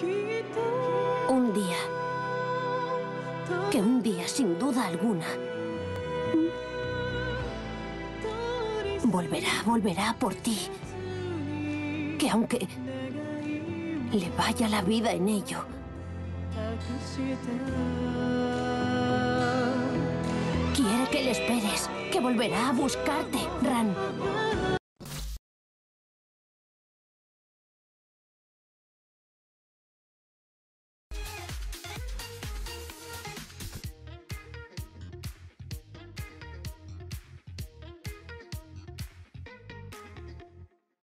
Un día, que un día sin duda alguna, volverá, volverá por ti. Que aunque le vaya la vida en ello, quiere que le esperes, que volverá a buscarte, Ran.